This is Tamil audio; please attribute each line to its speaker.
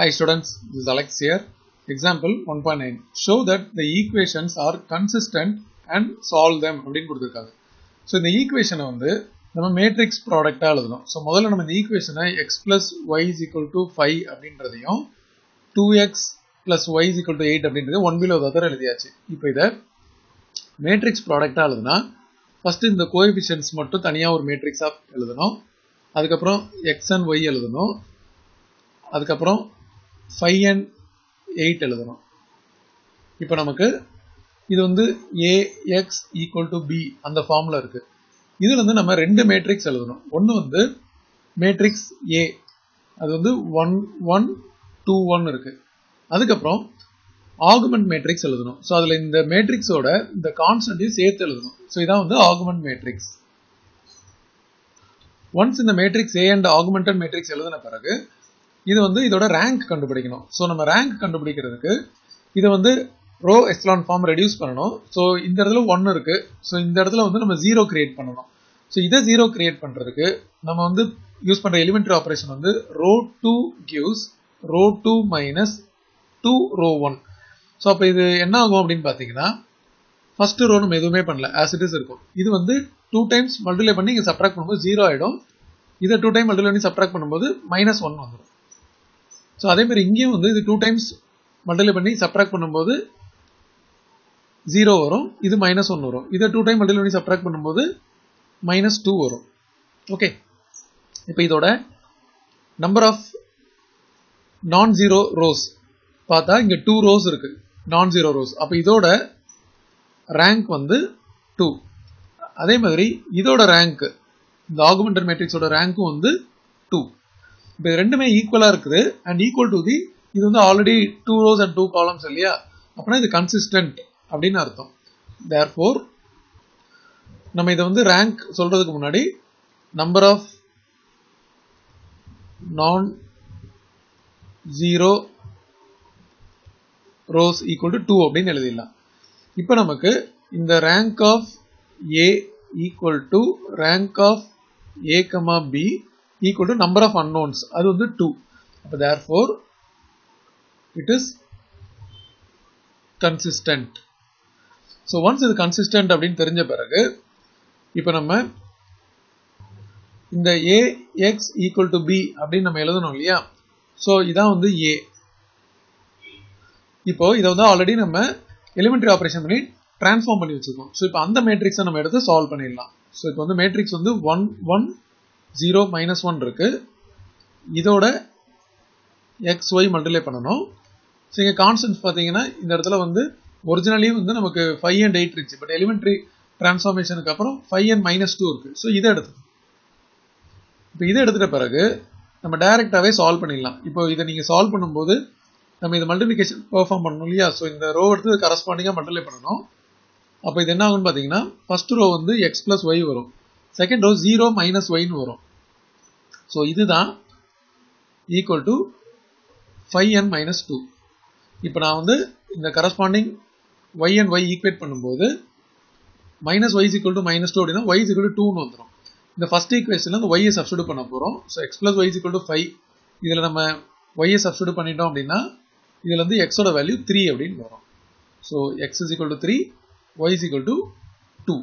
Speaker 1: Hi students, this is Alex here. Example 1.9. Show that the equations are consistent and solve them அப்படின்னு கொடுத்துருக்காங்க. ஸோ இந்த ஈக்குவேஷனை வந்து நம்ம மேட்ரிக்ஸ் ப்ராடக்டாக எழுதணும். ஸோ முதல்ல நம்ம இந்த ஈக்குவேஷனை x plus y is equal to five அப்படின்றதையும் two x plus y is equal to eight அப்படின்றது ஒன் பிலோ தவிர எழுதியாச்சு. இப்போ இதை மேட்ரிக்ஸ் ப்ராடக்டாக எழுதுனா ஃபர்ஸ்ட் இந்த கோஎஃபிஷியன்ஸ் மட்டும் தனியாக ஒரு மேட்ரிக்ஸாக எழுதணும். அதுக்கப்புறம் எக்ஸ் அண்ட் ஒய் எழுதணும். அதுக்கப்புறம் ஃபைவ் அண்ட் எயிட் எழுதணும். இப்போ நமக்கு இது வந்து ஏஎக்ஸ் ஈக்குவல் டு பி அந்த ஃபார்மில் இருக்குது இதில் வந்து நம்ம ரெண்டு மேட்ரிக்ஸ் எழுதணும். ஒன்று வந்து மேட்ரிக்ஸ் ஏ அது வந்து ஒன் ஒன் டூ ஒன் இருக்குது அதுக்கப்புறம் ஆகுமெண்ட் மேட்ரிக்ஸ் எழுதணும். ஸோ அதில் இந்த மேட்ரிக்ஸோட இந்த கான்ஸ்டன்டையும் சேர்த்து எழுதணும். ஸோ இதான் வந்து ஆகுமெண்ட் மேட்ரிக்ஸ் ஒன்ஸ் இந்த matrix A and augmented matrix எழுதின பிறகு இது வந்து இதோட ரேங்க் கண்டுபிடிக்கணும். ஸோ நம்ம ரேங்க் கண்டுபிடிக்கிறதுக்கு இதை வந்து ரோ எஸ்லான் ஃபார்ம் ரெடியூஸ் பண்ணணும். ஸோ இந்த இடத்துல ஒன்று இருக்கு. ஸோ இந்த இடத்துல வந்து நம்ம ஜீரோ கிரியேட் பண்ணணும். ஸோ இதை ஜீரோ கிரியேட் பண்ணுறதுக்கு நம்ம வந்து யூஸ் பண்ணுற எலிமெண்ட்ரி ஆப்ரேஷன் வந்து row two goes row two minus two row one so அப்போ இது என்ன ஆகும் அப்படின்னு பார்த்தீங்கன்னா ஃபர்ஸ்ட் ரோ நம்ம எதுவுமே பண்ணல. ஆஸ் இட் இஸ் இருக்கும். இது வந்து டூ டைம்ஸ் மல்டிப்ளை பண்ணி இங்கே சப்ராக்ட் பண்ணும்போது ஜீரோ ஆகிடும் இதை டூ டைம் மல்டிப்ளை பண்ணி சப்ராக்ட் பண்ணும்போது மைனஸ் ஒன் வந்துடும் ஸோ அதே மாதிரி இங்கேயும் வந்து இது டூ டைம்ஸ் மல்டிப்ளை பண்ணி சப்ராக்ட் பண்ணும்போது ஜீரோ வரும். இது மைனஸ் ஒன்று வரும். இதை டூ டைம் மல்டிப்ளை பண்ணி சப்ராக்ட் பண்ணும்போது மைனஸ் டூ வரும். ஓகே இப்போ இதோட number of non zero rows பார்த்தா இங்கே டூ ரோஸ் இருக்கு. நான் ஜீரோ ரோஸ் அப்போ இதோட ரேங்க் வந்து டூ அதே மாதிரி இதோட ரேங்க் இந்த ஆகுமெண்டட் மேட்ரிக்ஸோட ரேங்க்கும் வந்து டூ இப்போ ரெண்டுமே ஈக்குவலாக இருக்குது. அண்ட் ஈக்குவல் டு தி இது வந்து already two rows and two columns இல்லையா? அப்படின்னா இது கன்சிஸ்டன்ட் அப்படின்னு அர்த்தம். தேர் ஃபோர் நம்ம இதை வந்து ரேங்க் சொல்றதுக்கு முன்னாடி number of non zero rows equal to two அப்படின்னு எழுதிடலாம். இப்போ நமக்கு இந்த rank of A equal to rank of A comma B equal to number of unknowns அது வந்து டூ அப்போ therefore it is consistent so once இது கன்சிஸ்டன்ட் அப்படின்னு தெரிஞ்ச பிறகு இப்போ நம்ம இந்த A x equal to B அப்படின்னு நம்ம எழுதணும் இல்லையா? ஸோ இதான் வந்து ஏ இப்போ இதை வந்து ஆல்ரெடி நம்ம எலிமெண்ட்ரி ஆப்ரேஷன் பண்ணி டிரான்ஸ்ஃபார்ம் பண்ணி வச்சிருக்கோம். ஸோ இப்போ அந்த மேட்ரிக்ஸை நம்ம எடுத்து சால்வ் பண்ணிடலாம். ஸோ இப்போ வந்து மேட்ரிக்ஸ் வந்து one one zero minus one இருக்கு. இதோட எக்ஸ் ஒய் மல்டிப்ளை பண்ணணும். ஸோ இங்கே கான்ஸ்டன்ஸ் பார்த்தீங்கன்னா இந்த இடத்துல வந்து ஒரிஜினலி வந்து நமக்கு ஃபைவ் அண்ட் எயிட் இருந்துச்சு. பட் எலிமெண்ட்ரி டிரான்ஸ்ஃபார்மேஷனுக்கு அப்புறம் ஃபைவ் அண்ட் மைனஸ் டூ இருக்கு. ஸோ இதை எடுத்துக்கணும். இப்போ இதை எடுத்துகிட்ட பிறகு நம்ம டைரெக்டாகவே சால்வ் பண்ணிடலாம். இப்போ இதை நீங்கள் சால்வ் பண்ணும்போது நம்ம இது மல்டிபிளிகேஷன் பெர்ஃபார்ம் பண்ணணும் இல்லையா? ஸோ இந்த ரோ எடுத்து கரஸ்பாண்டிங்காக மல்டிப்ளை பண்ணணும். அப்போ இது என்ன ஆகும்னு பார்த்தீங்கன்னா ஃபர்ஸ்ட் ரோ வந்து எக்ஸ் ப்ளஸ் ஒய் வரும். செகண்ட் ரோ ஜீரோ மைனஸ் ஒய்னு வரும். ஸோ இதுதான் equal to five and minus two இப்போ நான் வந்து இந்த corresponding y and y equate பண்ணும்போது minus y equal to minus two அப்படின்னா ஒய் ஈக்குவல் டு டூன்னு வந்துடும் இந்த ஃபஸ்ட் ஈக்குவேஷனில் அந்த ஒய்யை சப்ஸ்டியூட் பண்ண போகிறோம் so x plus y equal to five இதில் நம்ம ஒய்யை சப்ஸ்டியூட் பண்ணிட்டோம் அப்படின்னா இதில் வந்து எக்ஸோட வேல்யூ த்ரீ அப்படின்னு வரும். So x is equal to three y is equal to two